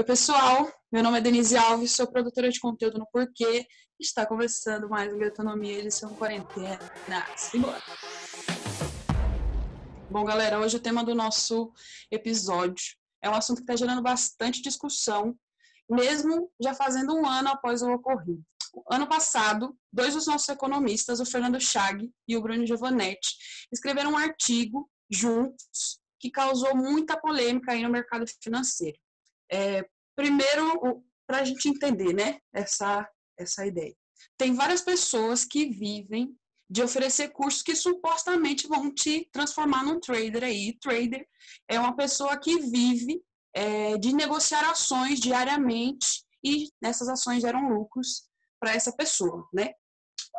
Oi, pessoal. Meu nome é Denise Alves, sou produtora de conteúdo no Porquê. Está começando mais uma Autonomia edição quarentena. Simbora! Bom, galera, hoje o tema do nosso episódio é um assunto que está gerando bastante discussão, mesmo já fazendo um ano após o ocorrido. Ano passado, dois dos nossos economistas, o Fernando Chag e o Bruno Giovanetti, escreveram um artigo juntos que causou muita polêmica aí no mercado financeiro. É, primeiro, para a gente entender né, essa, essa ideia. Tem várias pessoas que vivem de oferecer cursos que supostamente vão te transformar num trader aí. Trader é uma pessoa que vive é, de negociar ações diariamente e nessas ações geram lucros para essa pessoa, né?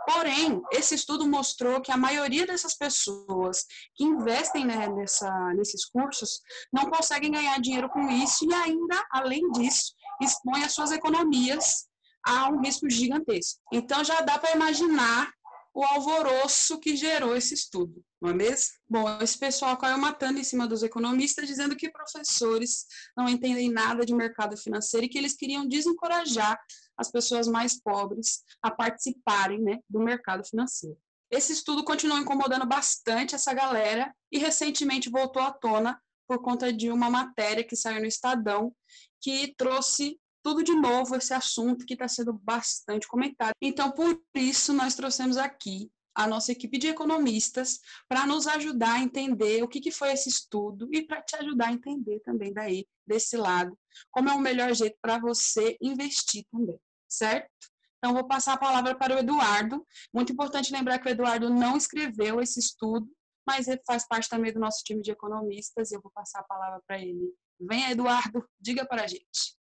Porém, esse estudo mostrou que a maioria dessas pessoas que investem né, nessa, nesses cursos não conseguem ganhar dinheiro com isso e ainda, além disso, expõe as suas economias a um risco gigantesco. Então, já dá para imaginar o alvoroço que gerou esse estudo, não é mesmo? Bom, esse pessoal caiu matando em cima dos economistas, dizendo que professores não entendem nada de mercado financeiro e que eles queriam desencorajar as pessoas mais pobres a participarem né, do mercado financeiro. Esse estudo continuou incomodando bastante essa galera e recentemente voltou à tona por conta de uma matéria que saiu no Estadão que trouxe tudo de novo esse assunto que está sendo bastante comentado. Então, por isso, nós trouxemos aqui a nossa equipe de economistas para nos ajudar a entender o que, que foi esse estudo e para te ajudar a entender também daí, desse lado, como é o melhor jeito para você investir também, certo? Então, vou passar a palavra para o Eduardo. Muito importante lembrar que o Eduardo não escreveu esse estudo, mas ele faz parte também do nosso time de economistas e eu vou passar a palavra para ele. Venha, Eduardo, diga para a gente.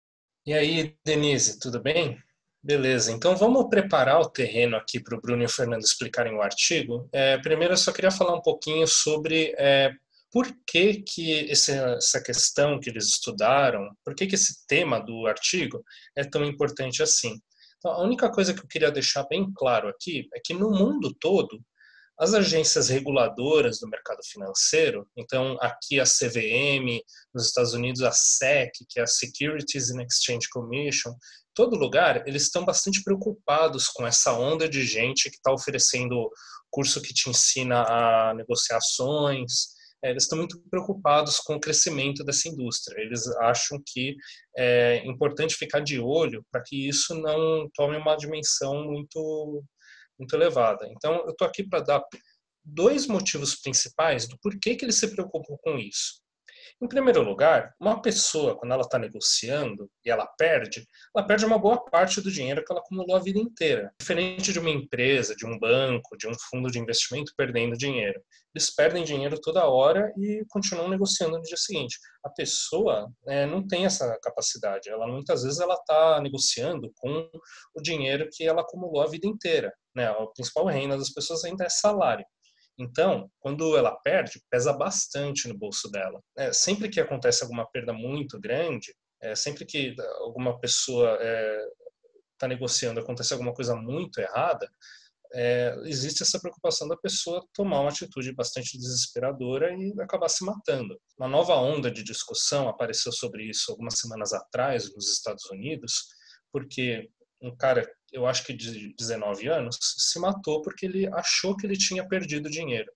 E aí, Denise, tudo bem? Beleza, então vamos preparar o terreno aqui para o Bruno e o Fernando explicarem o artigo. É, primeiro, eu só queria falar um pouquinho sobre é, por que, que esse, essa questão que eles estudaram, por que, que esse tema do artigo é tão importante assim. Então, a única coisa que eu queria deixar bem claro aqui é que no mundo todo, as agências reguladoras do mercado financeiro, então aqui a CVM, nos Estados Unidos a SEC, que é a Securities and Exchange Commission, todo lugar eles estão bastante preocupados com essa onda de gente que está oferecendo curso que te ensina a negociações. É, eles estão muito preocupados com o crescimento dessa indústria. Eles acham que é importante ficar de olho para que isso não tome uma dimensão muito muito elevada. Então, eu estou aqui para dar dois motivos principais do porquê que eles se preocupam com isso. Em primeiro lugar, uma pessoa, quando ela está negociando e ela perde, ela perde uma boa parte do dinheiro que ela acumulou a vida inteira. Diferente de uma empresa, de um banco, de um fundo de investimento perdendo dinheiro. Eles perdem dinheiro toda hora e continuam negociando no dia seguinte. A pessoa é, não tem essa capacidade. Ela muitas vezes ela está negociando com o dinheiro que ela acumulou a vida inteira. Né? A principal renda das pessoas ainda é salário. Então, quando ela perde, pesa bastante no bolso dela. É, sempre que acontece alguma perda muito grande, é, sempre que alguma pessoa está é, negociando, acontece alguma coisa muito errada, é, existe essa preocupação da pessoa tomar uma atitude bastante desesperadora e acabar se matando. Uma nova onda de discussão apareceu sobre isso algumas semanas atrás nos Estados Unidos, porque um cara eu acho que de 19 anos, se matou porque ele achou que ele tinha perdido dinheiro.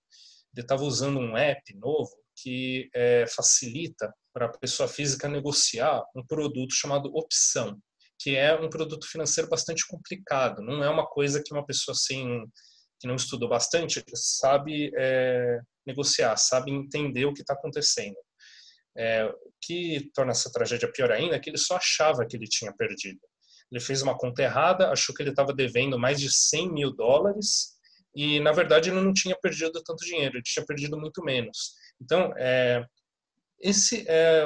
Ele estava usando um app novo que é, facilita para a pessoa física negociar um produto chamado opção, que é um produto financeiro bastante complicado. Não é uma coisa que uma pessoa assim que não estudou bastante sabe é, negociar, sabe entender o que está acontecendo. É, o que torna essa tragédia pior ainda é que ele só achava que ele tinha perdido ele fez uma conta errada, achou que ele estava devendo mais de 100 mil dólares e, na verdade, ele não tinha perdido tanto dinheiro, ele tinha perdido muito menos. Então, é, esse é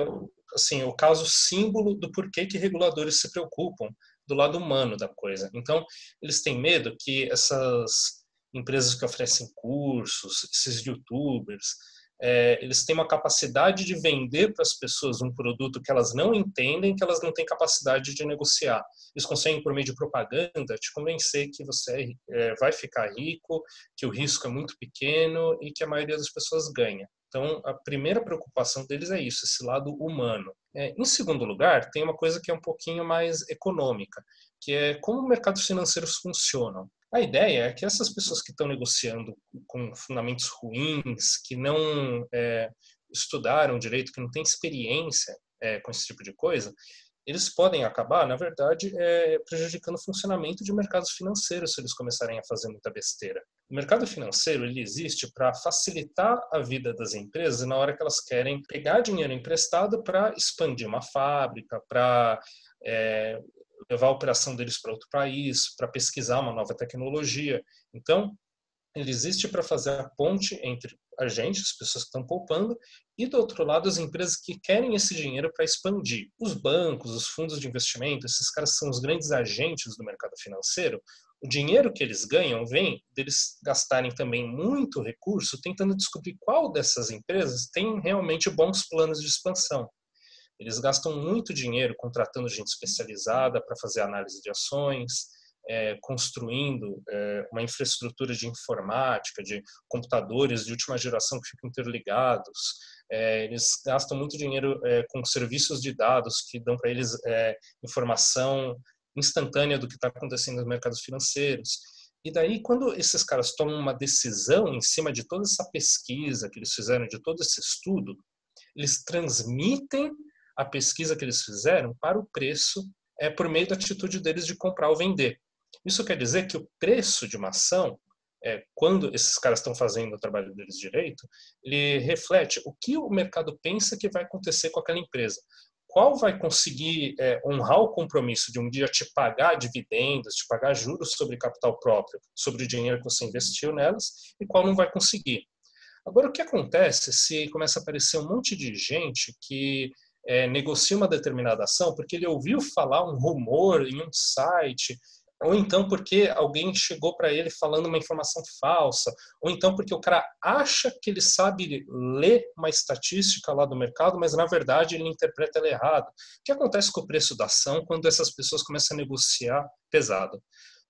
assim, o caso símbolo do porquê que reguladores se preocupam do lado humano da coisa. Então, eles têm medo que essas empresas que oferecem cursos, esses youtubers, é, eles têm uma capacidade de vender para as pessoas um produto que elas não entendem, que elas não têm capacidade de negociar. Eles conseguem, por meio de propaganda, te convencer que você é, vai ficar rico, que o risco é muito pequeno e que a maioria das pessoas ganha. Então, a primeira preocupação deles é isso, esse lado humano. É, em segundo lugar, tem uma coisa que é um pouquinho mais econômica, que é como mercados financeiros funcionam. A ideia é que essas pessoas que estão negociando com fundamentos ruins, que não é, estudaram direito, que não têm experiência é, com esse tipo de coisa, eles podem acabar, na verdade, é, prejudicando o funcionamento de mercados financeiros se eles começarem a fazer muita besteira. O mercado financeiro ele existe para facilitar a vida das empresas na hora que elas querem pegar dinheiro emprestado para expandir uma fábrica, para é, levar a operação deles para outro país, para pesquisar uma nova tecnologia. Então, ele existe para fazer a ponte entre a gente, as pessoas que estão poupando, e do outro lado as empresas que querem esse dinheiro para expandir. Os bancos, os fundos de investimento, esses caras são os grandes agentes do mercado financeiro. O dinheiro que eles ganham vem deles gastarem também muito recurso tentando descobrir qual dessas empresas tem realmente bons planos de expansão. Eles gastam muito dinheiro contratando gente especializada para fazer análise de ações, é, construindo é, uma infraestrutura de informática, de computadores de última geração que ficam interligados. É, eles gastam muito dinheiro é, com serviços de dados que dão para eles é, informação instantânea do que está acontecendo nos mercados financeiros. E daí, quando esses caras tomam uma decisão em cima de toda essa pesquisa que eles fizeram, de todo esse estudo, eles transmitem a pesquisa que eles fizeram para o preço é por meio da atitude deles de comprar ou vender. Isso quer dizer que o preço de uma ação, é, quando esses caras estão fazendo o trabalho deles direito, ele reflete o que o mercado pensa que vai acontecer com aquela empresa. Qual vai conseguir é, honrar o compromisso de um dia te pagar dividendos, te pagar juros sobre capital próprio, sobre o dinheiro que você investiu nelas, e qual não vai conseguir. Agora, o que acontece se começa a aparecer um monte de gente que é, negocia uma determinada ação porque ele ouviu falar um rumor em um site ou então porque alguém chegou para ele falando uma informação falsa, ou então porque o cara acha que ele sabe ler uma estatística lá do mercado, mas na verdade ele interpreta ela errado. O que acontece com o preço da ação quando essas pessoas começam a negociar pesado?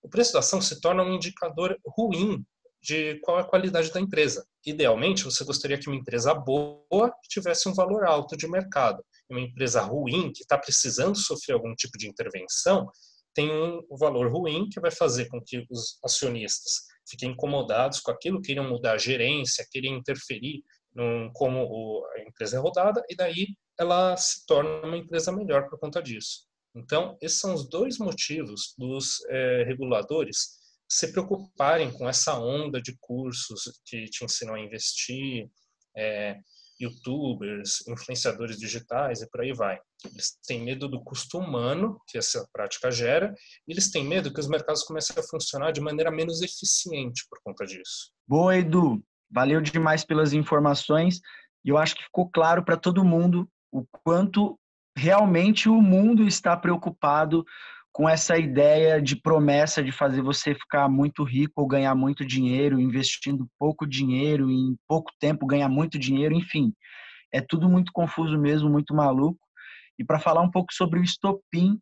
O preço da ação se torna um indicador ruim de qual é a qualidade da empresa. Idealmente, você gostaria que uma empresa boa tivesse um valor alto de mercado. Uma empresa ruim, que está precisando sofrer algum tipo de intervenção, tem um valor ruim que vai fazer com que os acionistas fiquem incomodados com aquilo, queiram mudar a gerência, queiram interferir no como a empresa é rodada, e daí ela se torna uma empresa melhor por conta disso. Então, esses são os dois motivos dos é, reguladores se preocuparem com essa onda de cursos que te ensinam a investir, é, youtubers, influenciadores digitais e por aí vai. Eles têm medo do custo humano que essa prática gera e eles têm medo que os mercados comecem a funcionar de maneira menos eficiente por conta disso. Boa, Edu. Valeu demais pelas informações e eu acho que ficou claro para todo mundo o quanto realmente o mundo está preocupado com essa ideia de promessa de fazer você ficar muito rico ou ganhar muito dinheiro, investindo pouco dinheiro, em pouco tempo ganhar muito dinheiro, enfim. É tudo muito confuso mesmo, muito maluco. E para falar um pouco sobre o estopim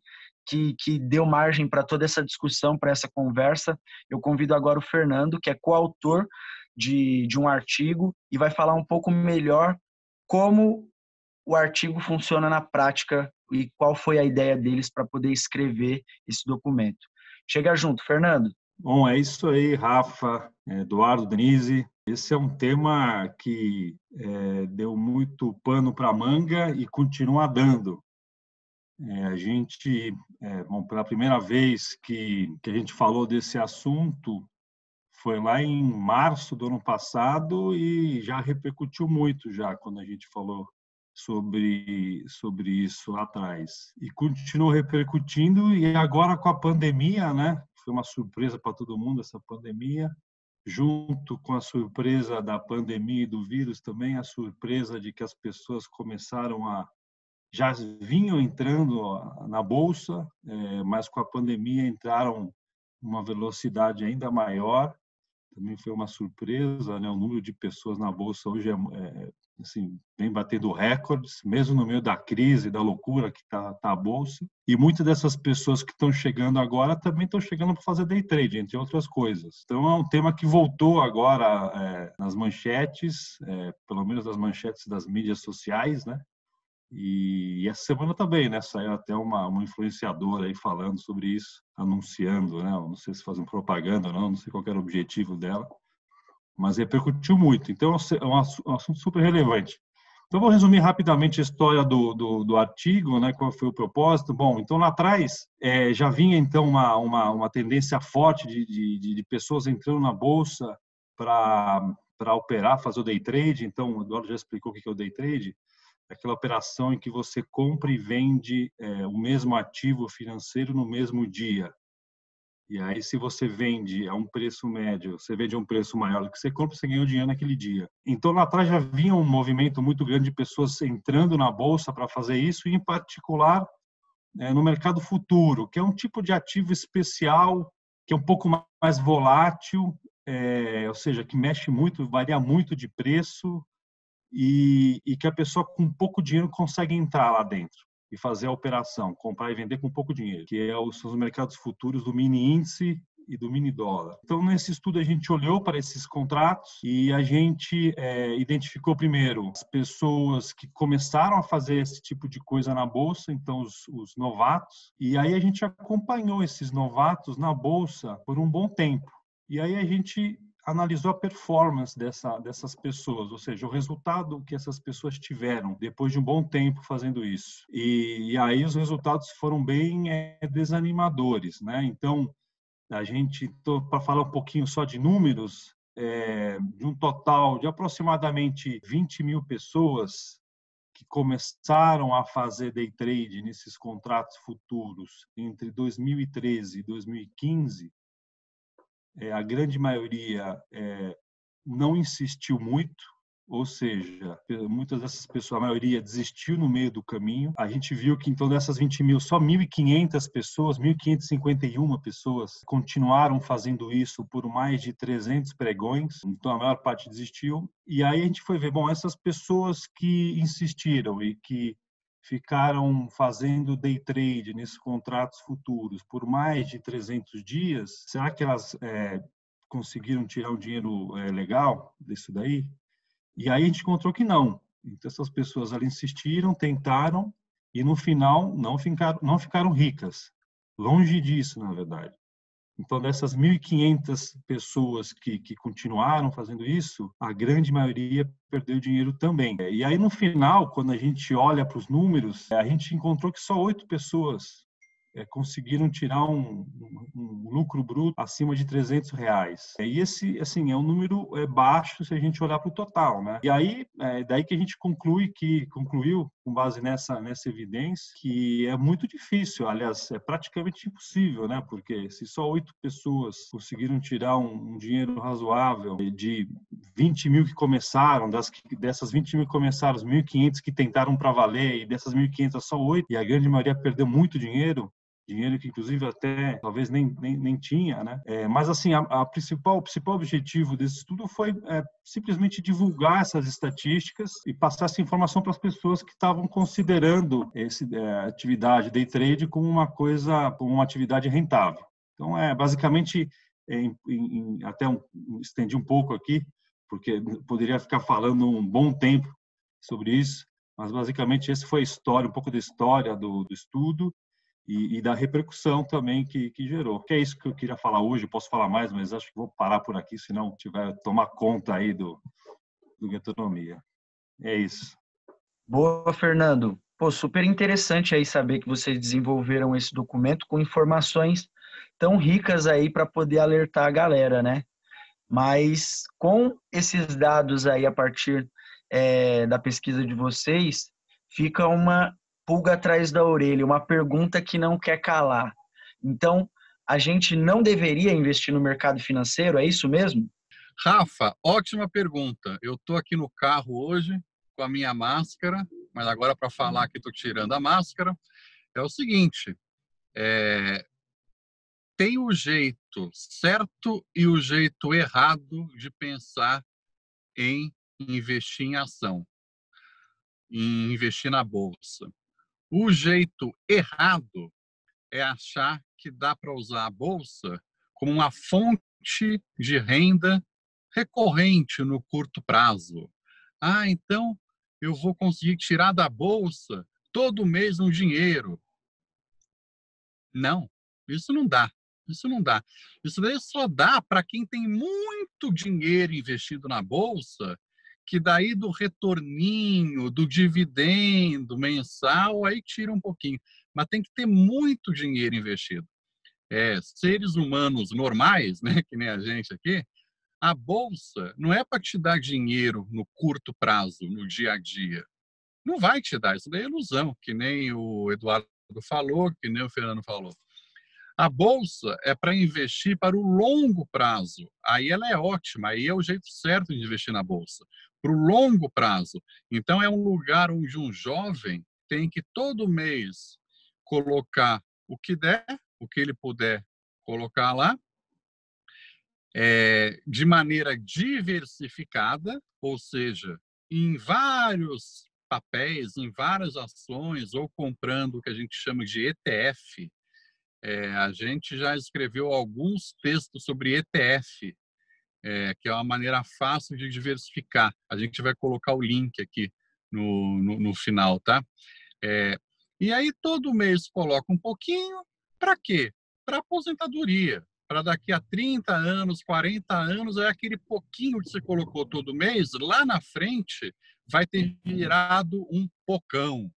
que, que deu margem para toda essa discussão, para essa conversa, eu convido agora o Fernando, que é coautor de, de um artigo e vai falar um pouco melhor como o artigo funciona na prática e qual foi a ideia deles para poder escrever esse documento. Chega junto, Fernando. Bom, é isso aí, Rafa, Eduardo, Denise. Esse é um tema que é, deu muito pano para manga e continua dando. É, a gente, é, bom, pela primeira vez que, que a gente falou desse assunto, foi lá em março do ano passado e já repercutiu muito já quando a gente falou sobre, sobre isso atrás. E continuou repercutindo, e agora com a pandemia, né? Foi uma surpresa para todo mundo essa pandemia. Junto com a surpresa da pandemia e do vírus, também a surpresa de que as pessoas começaram a. já vinham entrando na bolsa, é, mas com a pandemia entraram uma velocidade ainda maior. Também foi uma surpresa, né? O número de pessoas na bolsa hoje é, é assim, vem batendo recordes, mesmo no meio da crise, da loucura que está tá a bolsa. E muitas dessas pessoas que estão chegando agora também estão chegando para fazer day trade, entre outras coisas. Então é um tema que voltou agora é, nas manchetes, é, pelo menos nas manchetes das mídias sociais, né? E, e, essa semana também, né? Saiu até uma, uma influenciadora aí falando sobre isso, anunciando, né? Não sei se fazendo propaganda ou não, não sei qual era o objetivo dela mas repercutiu muito. Então, é, é um assunto super relevante. Então, vou resumir rapidamente a história do, do, do, artigo, né, qual foi o propósito. Bom, então lá atrás é, já vinha então uma, uma, uma tendência forte de, de, de pessoas entrando na bolsa para operar, fazer o day trade. Então, o Eduardo já explicou o que é o day trade. É aquela operação em que você compra e vende é, o mesmo ativo financeiro no mesmo dia. E aí, se você vende a um preço médio, você vende a um preço maior do que você compra, você ganha o dinheiro naquele dia. Então, lá atrás já vinha um movimento muito grande de pessoas entrando na bolsa para fazer isso, e em particular é, no mercado futuro, que é um tipo de ativo especial, que é um pouco mais volátil, é, ou seja, que mexe muito, varia muito de preço, e, e que a pessoa com pouco dinheiro consegue entrar lá dentro e fazer a operação, comprar e vender com pouco dinheiro, que é os, os mercados futuros do mini índice e do mini dólar. Então, nesse estudo, a gente olhou para esses contratos e a gente é, identificou primeiro as pessoas que começaram a fazer esse tipo de coisa na bolsa, então os, os novatos, e aí a gente acompanhou esses novatos na bolsa por um bom tempo. E aí a gente analisou a performance dessa, dessas pessoas, ou seja, o resultado que essas pessoas tiveram depois de um bom tempo fazendo isso. E, e aí os resultados foram bem é, desanimadores, né? Então, a gente, para falar um pouquinho só de números, é, de um total de aproximadamente 20 mil pessoas que começaram a fazer day trade nesses contratos futuros entre 2013 e 2015, é, a grande maioria é, não insistiu muito, ou seja, muitas dessas pessoas, a maioria desistiu no meio do caminho. A gente viu que então dessas 20 mil, só 1.500 pessoas, 1.551 pessoas continuaram fazendo isso por mais de 300 pregões, então a maior parte desistiu. E aí a gente foi ver, bom, essas pessoas que insistiram e que ficaram fazendo day trade nesses contratos futuros por mais de 300 dias, será que elas é, conseguiram tirar um dinheiro é, legal disso daí? E aí a gente encontrou que não. Então essas pessoas ali insistiram, tentaram e no final não ficaram, não ficaram ricas. Longe disso, na verdade. Então, dessas 1.500 pessoas que, que continuaram fazendo isso, a grande maioria perdeu dinheiro também. E aí, no final, quando a gente olha para os números, a gente encontrou que só oito pessoas é, conseguiram tirar um, um, um, lucro bruto acima de 300 reais. E esse, assim, é um número é, baixo se a gente olhar para o total, né? E aí, é daí que a gente conclui que, concluiu, com base nessa, nessa evidência, que é muito difícil, aliás, é praticamente impossível, né? Porque se só oito pessoas conseguiram tirar um, um, dinheiro razoável de 20 mil que começaram, das, dessas 20 mil que começaram, os 1.500 que tentaram para valer, e dessas 1.500 só oito, e a grande maioria perdeu muito dinheiro, dinheiro que inclusive até talvez nem, nem, nem tinha, né? É, mas assim, a, a, principal, o principal objetivo desse estudo foi é, simplesmente divulgar essas estatísticas e passar essa informação para as pessoas que estavam considerando essa é, atividade day trade como uma coisa, como uma atividade rentável. Então, é basicamente, em, em, até um, estendi um pouco aqui, porque poderia ficar falando um bom tempo sobre isso, mas basicamente esse foi a história, um pouco da história do, do estudo e, e, da repercussão também que, que gerou. Que é isso que eu queria falar hoje, posso falar mais, mas acho que vou parar por aqui, senão tiver tomar conta aí do, do Getonomia. É isso. Boa, Fernando. Pô, super interessante aí saber que vocês desenvolveram esse documento com informações tão ricas aí para poder alertar a galera, né? Mas com esses dados aí a partir é, da pesquisa de vocês, fica uma pulga atrás da orelha, uma pergunta que não quer calar. Então, a gente não deveria investir no mercado financeiro, é isso mesmo? Rafa, ótima pergunta. Eu estou aqui no carro hoje com a minha máscara, mas agora para falar que estou tirando a máscara, é o seguinte: é, tem o jeito certo e o jeito errado de pensar em investir em ação. em investir na bolsa. O jeito errado é achar que dá para usar a bolsa como uma fonte de renda recorrente no curto prazo. Ah, então eu vou conseguir tirar da bolsa todo mês um dinheiro. Não, isso não dá. Isso não dá. Isso daí só dá para quem tem muito dinheiro investido na bolsa, que daí do retorninho, do dividendo mensal, aí tira um pouquinho. Mas tem que ter muito dinheiro investido. É, seres humanos normais, né, que nem a gente aqui, a bolsa não é para te dar dinheiro no curto prazo, no dia a dia. Não vai te dar, isso daí é ilusão, que nem o Eduardo falou, que nem o Fernando falou. A bolsa é para investir para o longo prazo. Aí ela é ótima, aí é o jeito certo de investir na bolsa. Para o longo prazo. Então é um lugar onde um jovem tem que todo mês colocar o que der, o que ele puder colocar lá, é, de maneira diversificada, ou seja, em vários papéis, em várias ações, ou comprando o que a gente chama de ETF. É, a gente já escreveu alguns textos sobre ETF, é, que é uma maneira fácil de diversificar. A gente vai colocar o link aqui no, no, no final, tá? É, e aí todo mês coloca um pouquinho, para quê? Para aposentadoria para daqui a 30 anos, 40 anos, é aquele pouquinho que você colocou todo mês, lá na frente vai ter virado um pocão,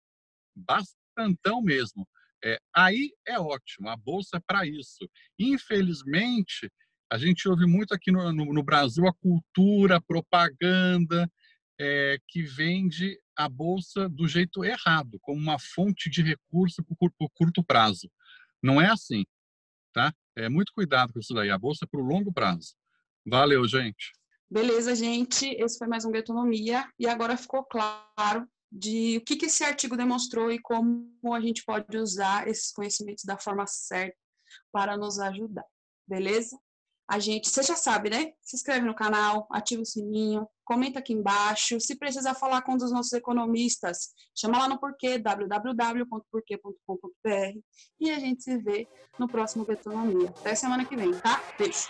bastantão mesmo. É, aí é ótimo, a bolsa é para isso. Infelizmente, a gente ouve muito aqui no, no, no Brasil a cultura, a propaganda é, que vende a bolsa do jeito errado, como uma fonte de recurso por, por curto prazo. Não é assim, tá? É, muito cuidado com isso daí. A bolsa é para o longo prazo. Valeu, gente. Beleza, gente. Esse foi mais um Betonomia. E agora ficou claro de o que, que esse artigo demonstrou e como a gente pode usar esses conhecimentos da forma certa para nos ajudar. Beleza? a gente, você já sabe, né? Se inscreve no canal, ativa o sininho, comenta aqui embaixo. Se precisar falar com um dos nossos economistas, chama lá no porquê, www.porquê.com.br. E a gente se vê no próximo Betonomia. Até semana que vem, tá? Beijo!